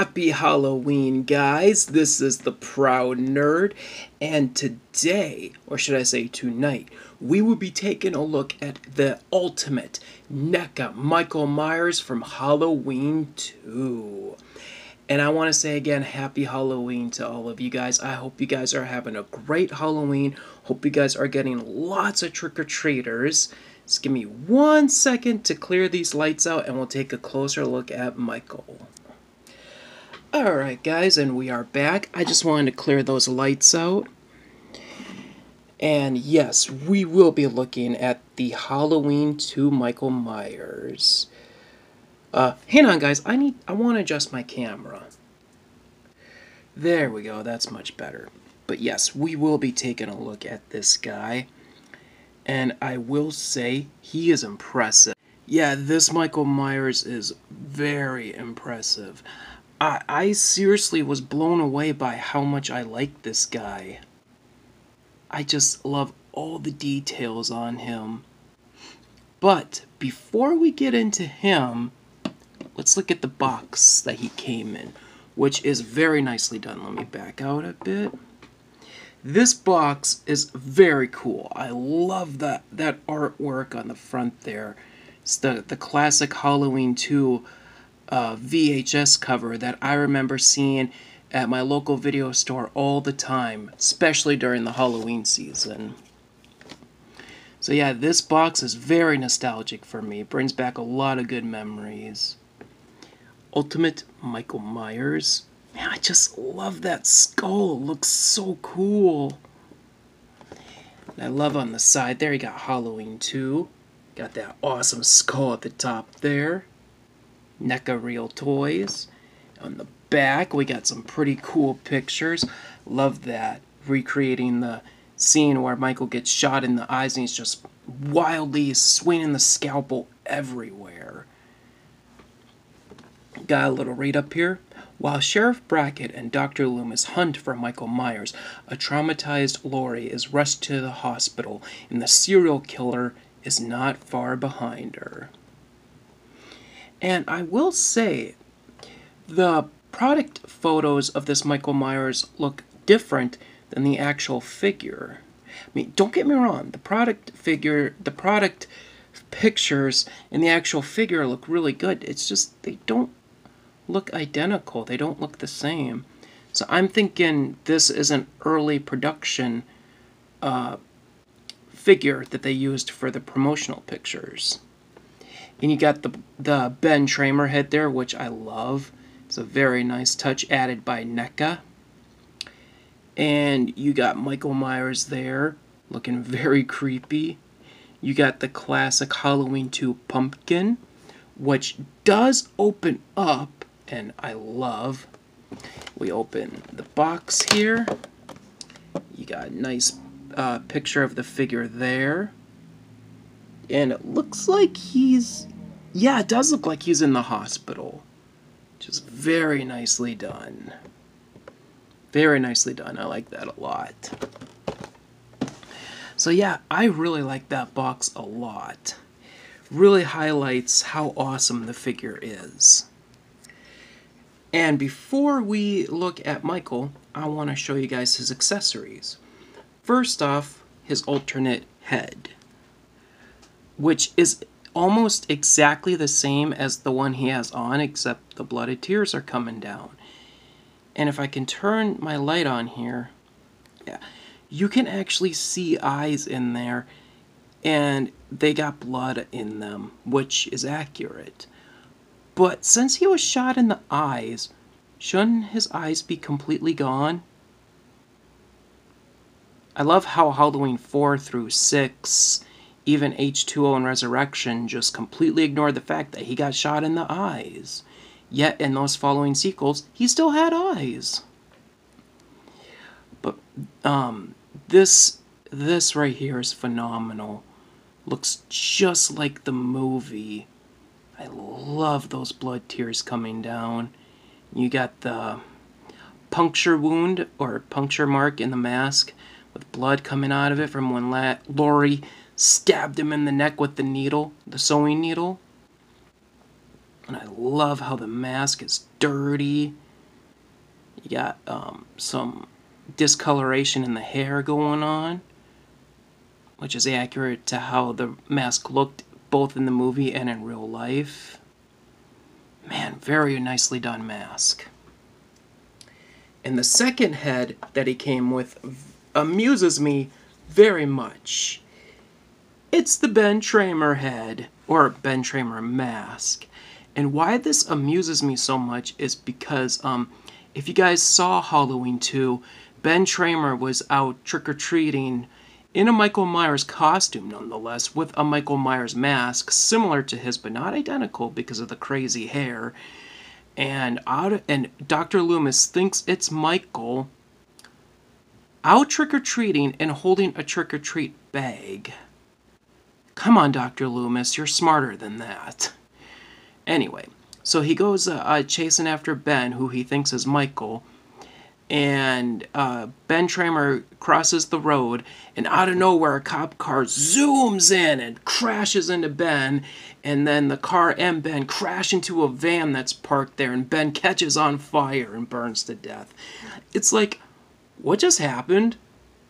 Happy Halloween, guys! This is the Proud Nerd, and today, or should I say tonight, we will be taking a look at the ultimate NECA Michael Myers from Halloween 2. And I want to say again, Happy Halloween to all of you guys. I hope you guys are having a great Halloween. Hope you guys are getting lots of trick or treaters. Just give me one second to clear these lights out and we'll take a closer look at Michael. Alright guys, and we are back. I just wanted to clear those lights out. And yes, we will be looking at the Halloween 2 Michael Myers. Uh, hang on guys, I need, I want to adjust my camera. There we go, that's much better. But yes, we will be taking a look at this guy. And I will say, he is impressive. Yeah, this Michael Myers is very impressive. I, I seriously was blown away by how much I like this guy. I just love all the details on him. But before we get into him, let's look at the box that he came in, which is very nicely done. Let me back out a bit. This box is very cool. I love that that artwork on the front there. It's the, the classic Halloween 2 uh, VHS cover that I remember seeing at my local video store all the time, especially during the Halloween season. So yeah, this box is very nostalgic for me. Brings back a lot of good memories. Ultimate Michael Myers. Man, I just love that skull. It looks so cool. And I love on the side there, you got Halloween 2. Got that awesome skull at the top there. NECA Reel Toys. On the back, we got some pretty cool pictures. Love that. Recreating the scene where Michael gets shot in the eyes and he's just wildly swinging the scalpel everywhere. Got a little read up here. While Sheriff Brackett and Dr. Loomis hunt for Michael Myers, a traumatized Laurie is rushed to the hospital, and the serial killer is not far behind her. And I will say, the product photos of this Michael Myers look different than the actual figure. I mean, don't get me wrong, the product figure, the product pictures and the actual figure look really good. It's just they don't look identical. They don't look the same. So I'm thinking this is an early production uh, figure that they used for the promotional pictures. And you got the, the Ben Tramer head there, which I love. It's a very nice touch added by NECA. And you got Michael Myers there, looking very creepy. You got the classic Halloween 2 pumpkin, which does open up, and I love. We open the box here. You got a nice uh, picture of the figure there. And it looks like he's yeah, it does look like he's in the hospital. Just very nicely done. Very nicely done. I like that a lot. So yeah, I really like that box a lot. Really highlights how awesome the figure is. And before we look at Michael, I want to show you guys his accessories. First off, his alternate head, which is almost exactly the same as the one he has on, except the blooded tears are coming down. And if I can turn my light on here, yeah, you can actually see eyes in there, and they got blood in them, which is accurate. But since he was shot in the eyes, shouldn't his eyes be completely gone? I love how Halloween 4 through 6 even H2O and Resurrection just completely ignored the fact that he got shot in the eyes. Yet in those following sequels, he still had eyes. But um, this this right here is phenomenal. Looks just like the movie. I love those blood tears coming down. You got the puncture wound or puncture mark in the mask with blood coming out of it from when La- Laurie stabbed him in the neck with the needle, the sewing needle. And I love how the mask is dirty. You got um, some discoloration in the hair going on, which is accurate to how the mask looked both in the movie and in real life. Man, very nicely done mask. And the second head that he came with amuses me very much. It's the Ben Tramer head, or Ben Tramer mask. And why this amuses me so much is because um, if you guys saw Halloween 2, Ben Tramer was out trick or treating in a Michael Myers costume, nonetheless, with a Michael Myers mask similar to his, but not identical because of the crazy hair. And out and Dr. Loomis thinks it's Michael out trick or treating and holding a trick or treat bag. Come on, Dr. Loomis, you're smarter than that. Anyway, so he goes uh, uh, chasing after Ben, who he thinks is Michael, and uh, Ben Tramer crosses the road, and out of nowhere, a cop car zooms in and crashes into Ben, and then the car and Ben crash into a van that's parked there, and Ben catches on fire and burns to death. It's like, what just happened?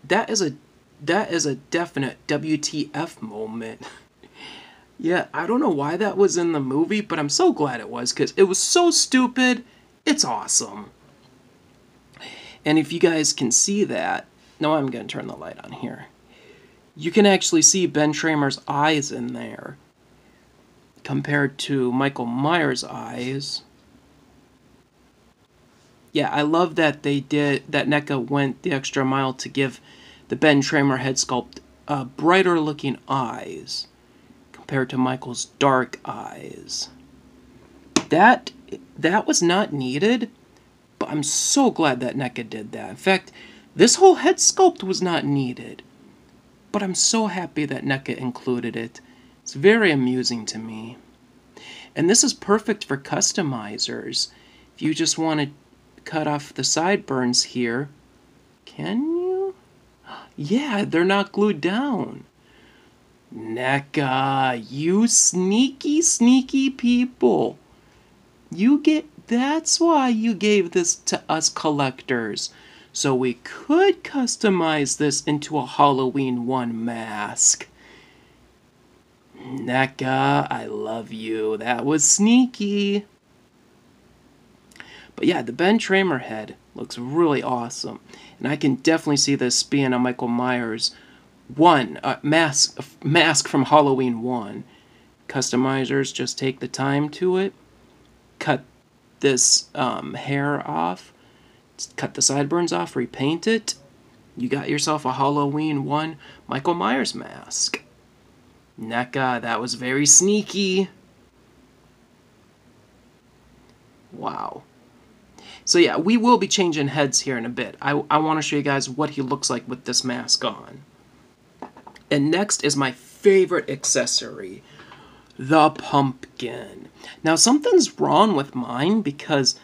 That is a that is a definite WTF moment. yeah, I don't know why that was in the movie, but I'm so glad it was because it was so stupid. It's awesome. And if you guys can see that, no, I'm going to turn the light on here. You can actually see Ben Tramer's eyes in there compared to Michael Myers' eyes. Yeah, I love that they did that NECA went the extra mile to give the Ben Tramer head sculpt uh, brighter looking eyes compared to Michael's dark eyes. That that was not needed, but I'm so glad that NECA did that. In fact, this whole head sculpt was not needed. But I'm so happy that NECA included it. It's very amusing to me. And this is perfect for customizers. If you just want to cut off the sideburns here, can you? Yeah, they're not glued down. NECA, you sneaky, sneaky people. You get that's why you gave this to us collectors. So we could customize this into a Halloween 1 mask. NECA, I love you. That was sneaky. But yeah, the Ben Tramer head looks really awesome. And I can definitely see this being a Michael Myers 1 uh, mask, mask from Halloween 1. Customizers just take the time to it, cut this um, hair off, cut the sideburns off, repaint it. You got yourself a Halloween 1 Michael Myers mask. NECA, that was very sneaky. Wow. So yeah, we will be changing heads here in a bit. I, I want to show you guys what he looks like with this mask on. And next is my favorite accessory, the pumpkin. Now something's wrong with mine because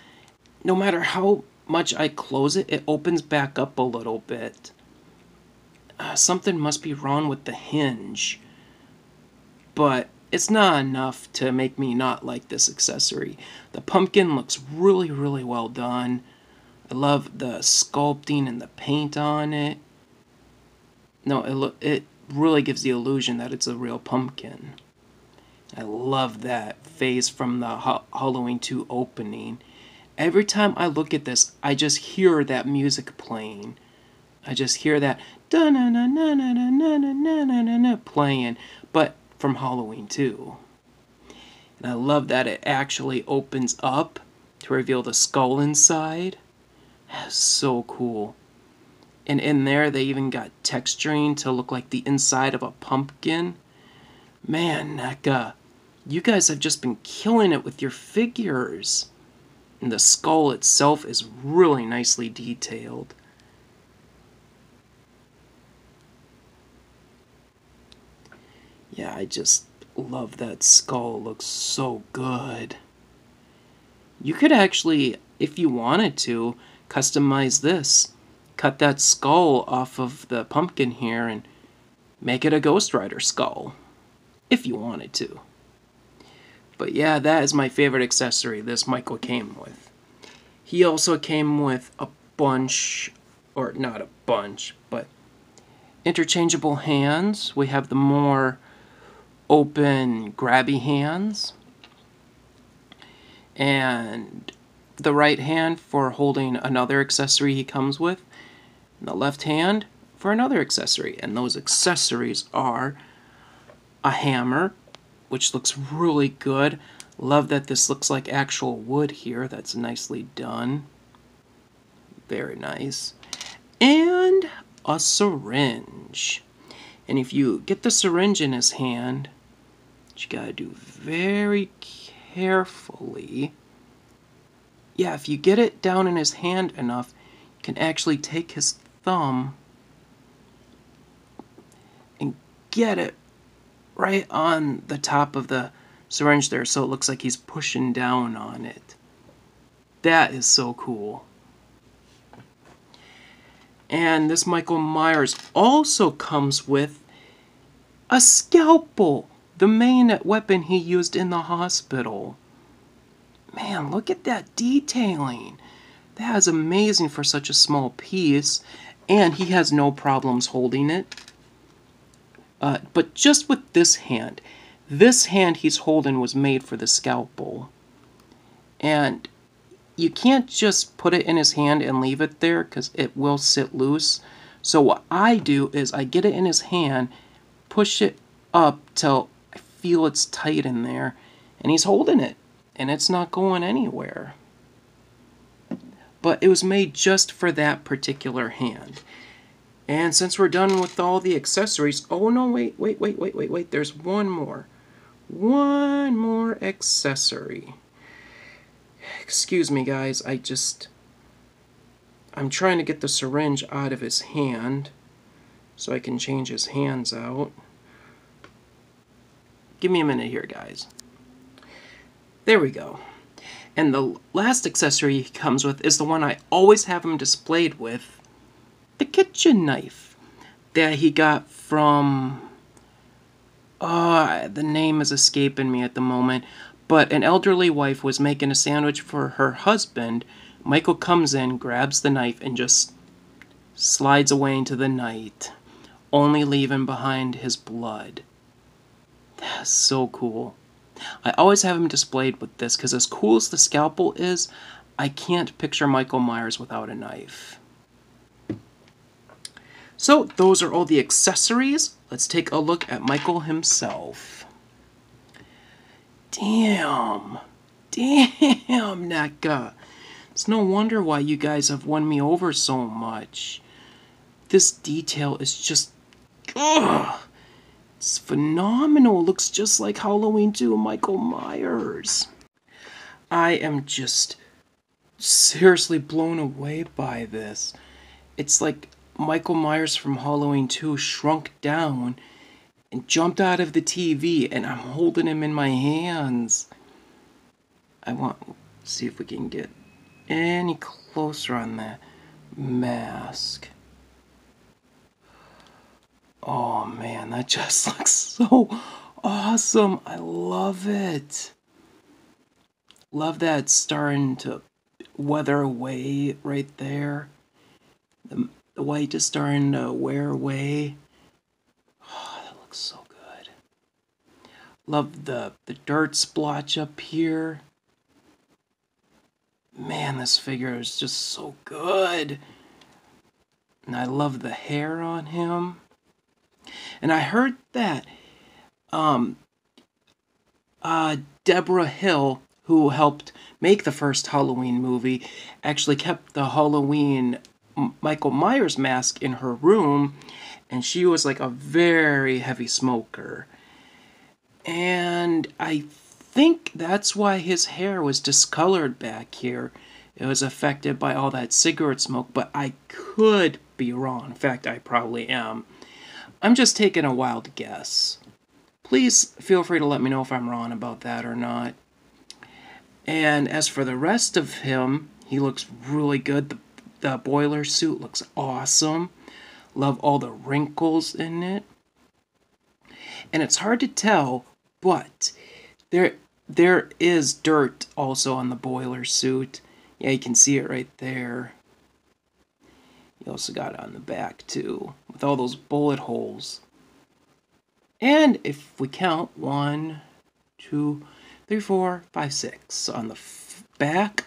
no matter how much I close it, it opens back up a little bit. Uh, something must be wrong with the hinge. But it's not enough to make me not like this accessory. The pumpkin looks really, really well done. I love the sculpting and the paint on it. No, it, lo- it really gives the illusion that it's a real pumpkin. I love that phase from the ha- Halloween 2 opening. Every time I look at this, I just hear that music playing. I just hear that na na na na na na na na na playing, but from Halloween 2. And I love that it actually opens up to reveal the skull inside. That's so cool. And in there, they even got texturing to look like the inside of a pumpkin. Man, NECA, you guys have just been killing it with your figures. And the skull itself is really nicely detailed. Yeah, I just love that skull. It looks so good. You could actually, if you wanted to, customize this. Cut that skull off of the pumpkin here and make it a Ghost Rider skull. If you wanted to. But yeah, that is my favorite accessory this Michael came with. He also came with a bunch, or not a bunch, but interchangeable hands. We have the more open, grabby hands. And the right hand for holding another accessory he comes with. And the left hand for another accessory. And those accessories are a hammer, which looks really good. Love that this looks like actual wood here. That's nicely done. Very nice. And a syringe. And if you get the syringe in his hand, you gotta do very carefully. Yeah, if you get it down in his hand enough, you can actually take his thumb and get it right on the top of the syringe there so it looks like he's pushing down on it. That is so cool. And this Michael Myers also comes with a scalpel, the main weapon he used in the hospital. Man, look at that detailing. That is amazing for such a small piece. And he has no problems holding it. Uh, but just with this hand, this hand he's holding was made for the scalpel. And you can't just put it in his hand and leave it there because it will sit loose. So what I do is I get it in his hand, push it up till feel it's tight in there, and he's holding it, and it's not going anywhere. But it was made just for that particular hand. And since we're done with all the accessories, oh no, wait, wait, wait, wait, wait, wait, there's one more. One more accessory. Excuse me, guys, I just... I'm trying to get the syringe out of his hand so I can change his hands out. Give me a minute here, guys. There we go. And the last accessory he comes with is the one I always have him displayed with, the kitchen knife that he got from... Uh, the name is escaping me at the moment, but an elderly wife was making a sandwich for her husband. Michael comes in, grabs the knife, and just slides away into the night, only leaving behind his blood. That's so cool. I always have him displayed with this because, as cool as the scalpel is, I can't picture Michael Myers without a knife. So, those are all the accessories. Let's take a look at Michael himself. Damn. Damn, NECA. It's no wonder why you guys have won me over so much. This detail is just... Ugh. It's phenomenal. Looks just like Halloween 2 Michael Myers. I am just seriously blown away by this. It's like Michael Myers from Halloween 2 shrunk down and jumped out of the TV, and I'm holding him in my hands. I want to see if we can get any closer on that mask. Oh man, that just looks so awesome. I love it. Love that starting to weather away right there. The the white is starting to wear away. Oh, that looks so good. Love the, the dirt splotch up here. Man, this figure is just so good. And I love the hair on him. And I heard that um, uh, Debra Hill, who helped make the first Halloween movie, actually kept the Halloween Michael Myers mask in her room, and she was like a very heavy smoker. And I think that's why his hair was discolored back here. It was affected by all that cigarette smoke, but I could be wrong. In fact, I probably am. I'm just taking a wild guess. Please feel free to let me know if I'm wrong about that or not. And as for the rest of him, he looks really good. The the boiler suit looks awesome. Love all the wrinkles in it. And it's hard to tell, but there there is dirt also on the boiler suit. Yeah, you can see it right there. You also got it on the back too, with all those bullet holes. And if we count, one, two, three, four, five, six on the back.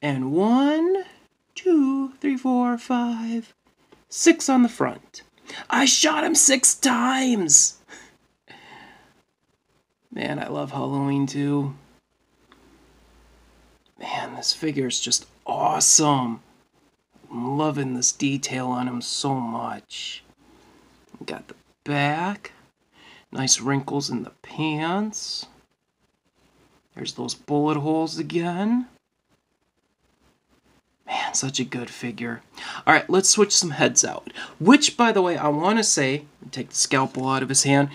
And one, two, three, four, five, six on the front. I shot him six times! Man, I love Halloween too. Man, this figure is just awesome. I'm loving this detail on him so much. Got the back. Nice wrinkles in the pants. There's those bullet holes again. Man, such a good figure. All right, let's switch some heads out. Which, by the way, I want to say, take the scalpel out of his hand.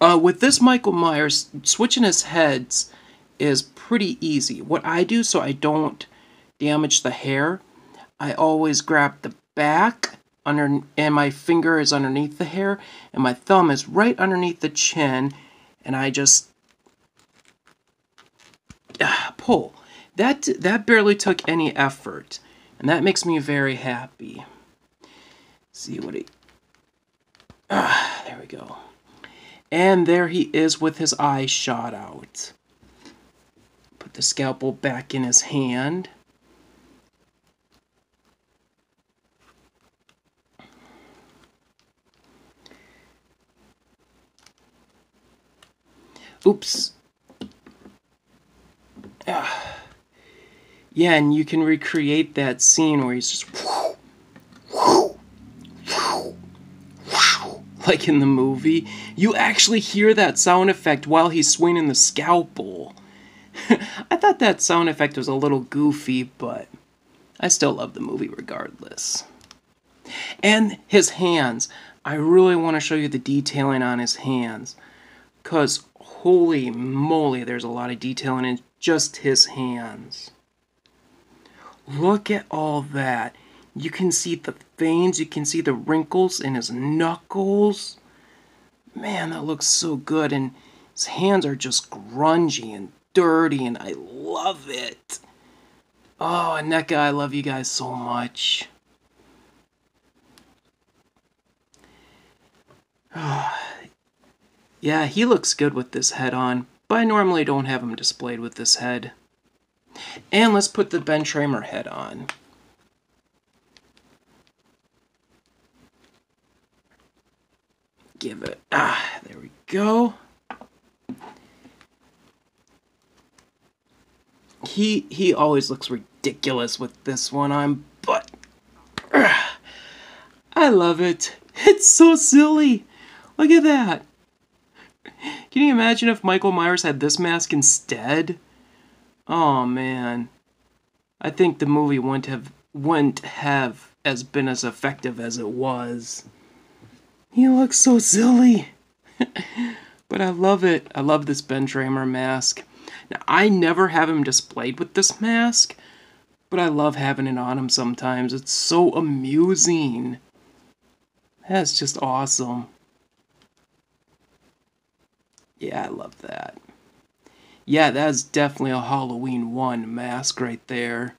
Uh, with this Michael Myers, switching his heads is pretty easy. What I do so I don't damage the hair, I always grab the back under, and my finger is underneath the hair, and my thumb is right underneath the chin, and I just uh, pull. That that barely took any effort, and that makes me very happy. see what he. Ah, there we go. And there he is with his eye shot out. Put the scalpel back in his hand. Oops. Ah. Yeah, and you can recreate that scene where he's just like in the movie. You actually hear that sound effect while he's swinging the scalpel. I thought that sound effect was a little goofy, but I still love the movie regardless. And his hands. I really want to show you the detailing on his hands. Because holy moly, there's a lot of detail in just his hands. Look at all that. You can see the veins, you can see the wrinkles in his knuckles. Man, that looks so good. And his hands are just grungy and dirty, and I love it. Oh, and NECA, I love you guys so much. yeah, he looks good with this head on, but I normally don't have him displayed with this head. And let's put the Ben Tramer head on. Give it, ah, there we go. He, he always looks ridiculous with this one on, but uh, I love it. It's so silly. Look at that. Can you imagine if Michael Myers had this mask instead? Oh man. I think the movie wouldn't have wouldn't have as been as effective as it was. He looks so silly. but I love it. I love this Ben Tramer mask. Now I never have him displayed with this mask, but I love having it on him sometimes. It's so amusing. That's just awesome. Yeah, I love that. Yeah, that's definitely a Halloween 1 mask right there.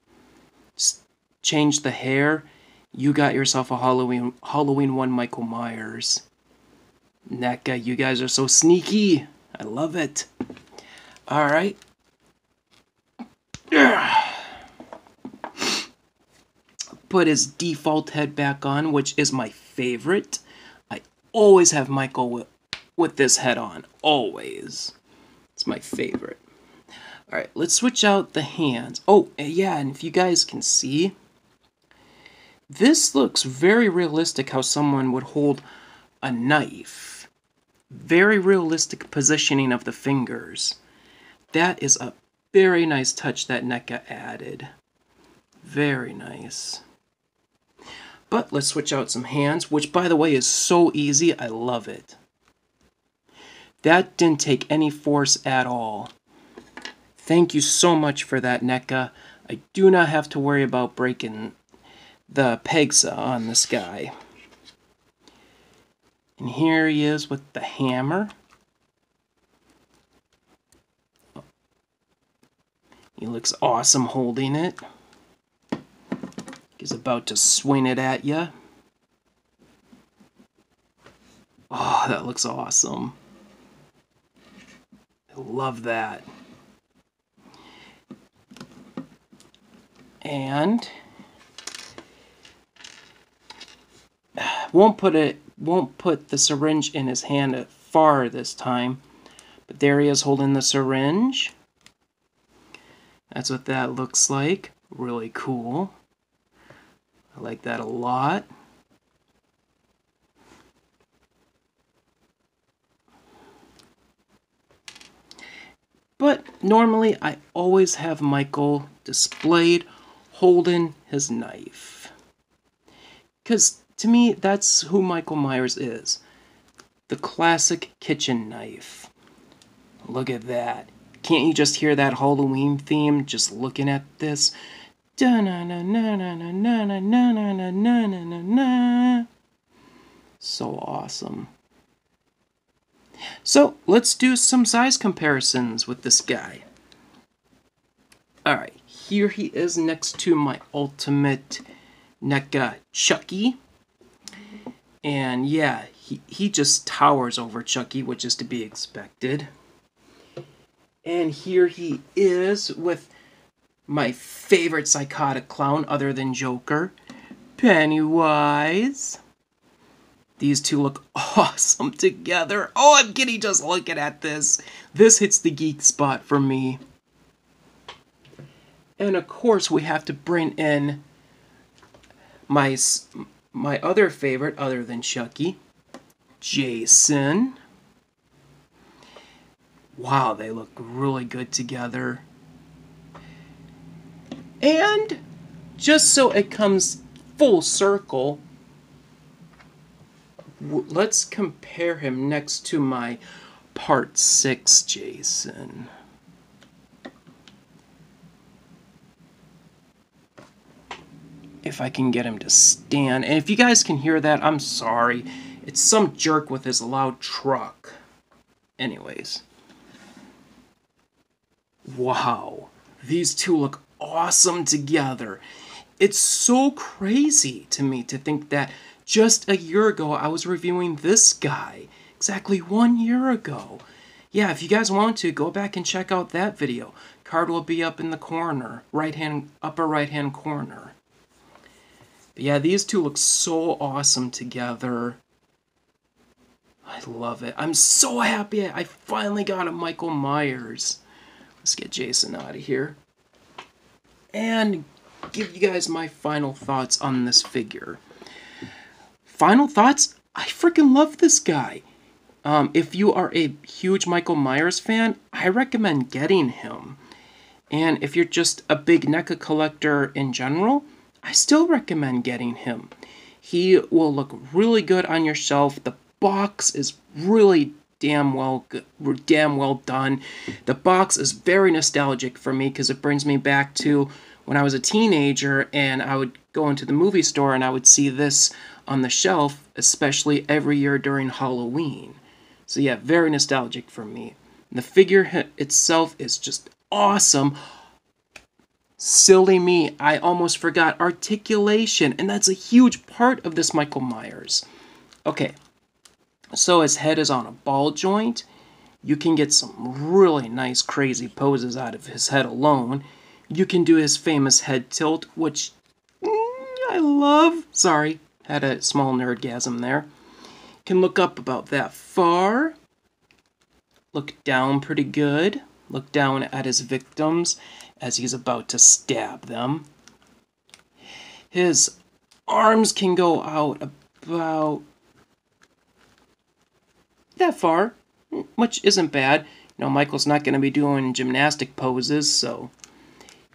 Just change the hair. You got yourself a Halloween Halloween 1 Michael Myers. NECA, you guys are so sneaky. I love it. Alright. Put his default head back on, which is my favorite. I always have Michael with, this head on. Always. It's my favorite. Alright, let's switch out the hands. Oh, yeah, and if you guys can see, this looks very realistic how someone would hold a knife. Very realistic positioning of the fingers. That is a very nice touch that NECA added. Very nice. But let's switch out some hands, which by the way is so easy, I love it. That didn't take any force at all. Thank you so much for that, NECA. I do not have to worry about breaking the pegs on this guy. And here he is with the hammer. He looks awesome holding it. He's about to swing it at you. Oh, that looks awesome. Love that. And won't put it won't put the syringe in his hand far this time. But there he is holding the syringe. That's what that looks like. Really cool. I like that a lot. But normally I always have Michael displayed holding his knife. Because to me, that's who Michael Myers is. The classic kitchen knife. Look at that. Can't you just hear that Halloween theme just looking at this? So awesome. So let's do some size comparisons with this guy. Alright, here he is next to my ultimate NECA Chucky. And yeah, he, he just towers over Chucky, which is to be expected. And here he is with my favorite psychotic clown other than Joker, Pennywise. These two look awesome together. Oh, I'm giddy just looking at this. This hits the geek spot for me. And of course, we have to bring in my my other favorite, other than Chucky, Jason. Wow, they look really good together. And just so it comes full circle, let's compare him next to my part 6 Jason. If I can get him to stand. And if you guys can hear that, I'm sorry. It's some jerk with his loud truck. Anyways. Wow. These two look awesome together. It's so crazy to me to think that just a year ago I was reviewing this guy. Exactly one year ago. Yeah, if you guys want to, go back and check out that video. Card will be up in the corner, right hand, upper right hand corner. But yeah, these two look so awesome together. I love it. I'm so happy I finally got a Michael Myers. Let's get Jason out of here and give you guys my final thoughts on this figure. Final thoughts? I freaking love this guy. Um, if you are a huge Michael Myers fan, I recommend getting him. And if you're just a big NECA collector in general, I still recommend getting him. He will look really good on your shelf. The box is really damn well damn well done. The box is very nostalgic for me because it brings me back to when I was a teenager and I would go into the movie store and I would see this on the shelf, especially every year during Halloween. So yeah, very nostalgic for me. The figure itself is just awesome. Silly me, I almost forgot articulation, and that's a huge part of this Michael Myers. Okay, so his head is on a ball joint. You can get some really nice, crazy poses out of his head alone. You can do his famous head tilt, which mm, I love. Sorry, had a small nerdgasm there. Can look up about that far. Look down pretty good. Look down at his victims as he's about to stab them. His arms can go out about that far, which isn't bad. You know, Michael's not going to be doing gymnastic poses, so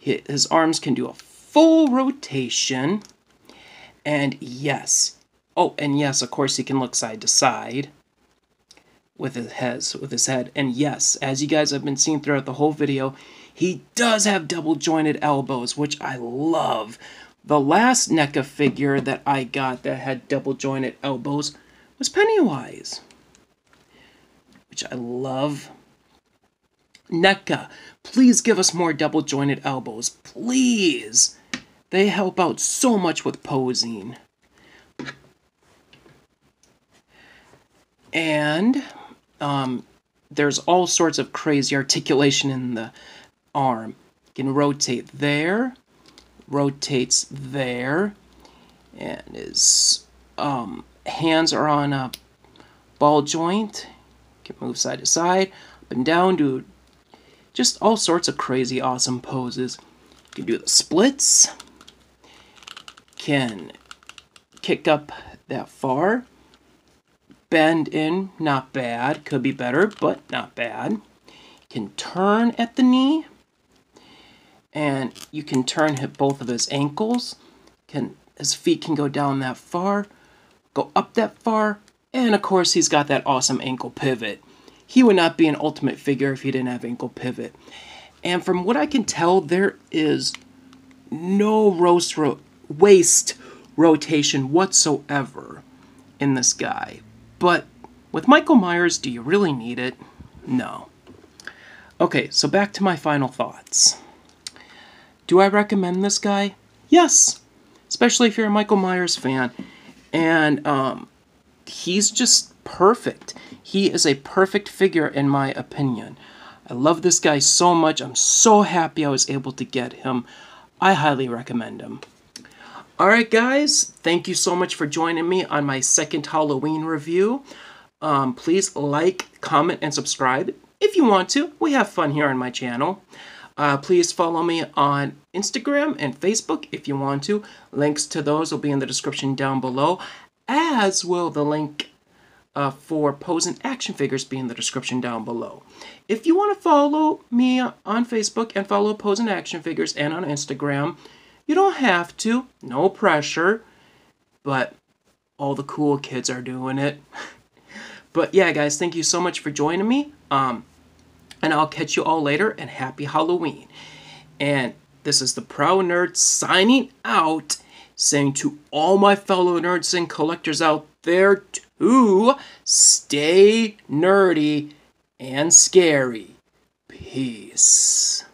his arms can do a full rotation. And yes, oh, and yes, of course he can look side to side with his head, with his head. And yes, as you guys have been seeing throughout the whole video, he does have double jointed elbows, which I love. The last NECA figure that I got that had double jointed elbows was Pennywise which I love. NECA, please give us more double jointed elbows. Please. They help out so much with posing. And um, there's all sorts of crazy articulation in the arm. You can rotate there, rotates there, and his um, hands are on a ball joint. You can move side to side, up and down, do just all sorts of crazy awesome poses. You can do the splits, can kick up that far, bend in, not bad, could be better, but not bad. Can turn at the knee, and you can turn hit both of his ankles. Can his feet can go down that far, go up that far, and of course he's got that awesome ankle pivot. He would not be an ultimate figure if he didn't have ankle pivot. And from what I can tell, there is no roast ro- waist rotation whatsoever in this guy. But with Michael Myers, do you really need it? No. Okay, so back to my final thoughts. Do I recommend this guy? Yes, especially if you're a Michael Myers fan. And um, he's just perfect. He is a perfect figure, in my opinion. I love this guy so much. I'm so happy I was able to get him. I highly recommend him. Alright, guys, thank you so much for joining me on my second Halloween review. Um, please like, comment, and subscribe if you want to. We have fun here on my channel. Uh, please follow me on Instagram and Facebook if you want to. Links to those will be in the description down below, as will the link uh, for pose and action figures be in the description down below. If you want to follow me on Facebook and follow pose and action figures and on Instagram, you don't have to. No pressure. But all the cool kids are doing it. but yeah, guys, thank you so much for joining me. Um, and I'll catch you all later, and happy Halloween. And this is the Proud Nerd signing out, saying to all my fellow nerds and collectors out there to stay nerdy and scary. Peace.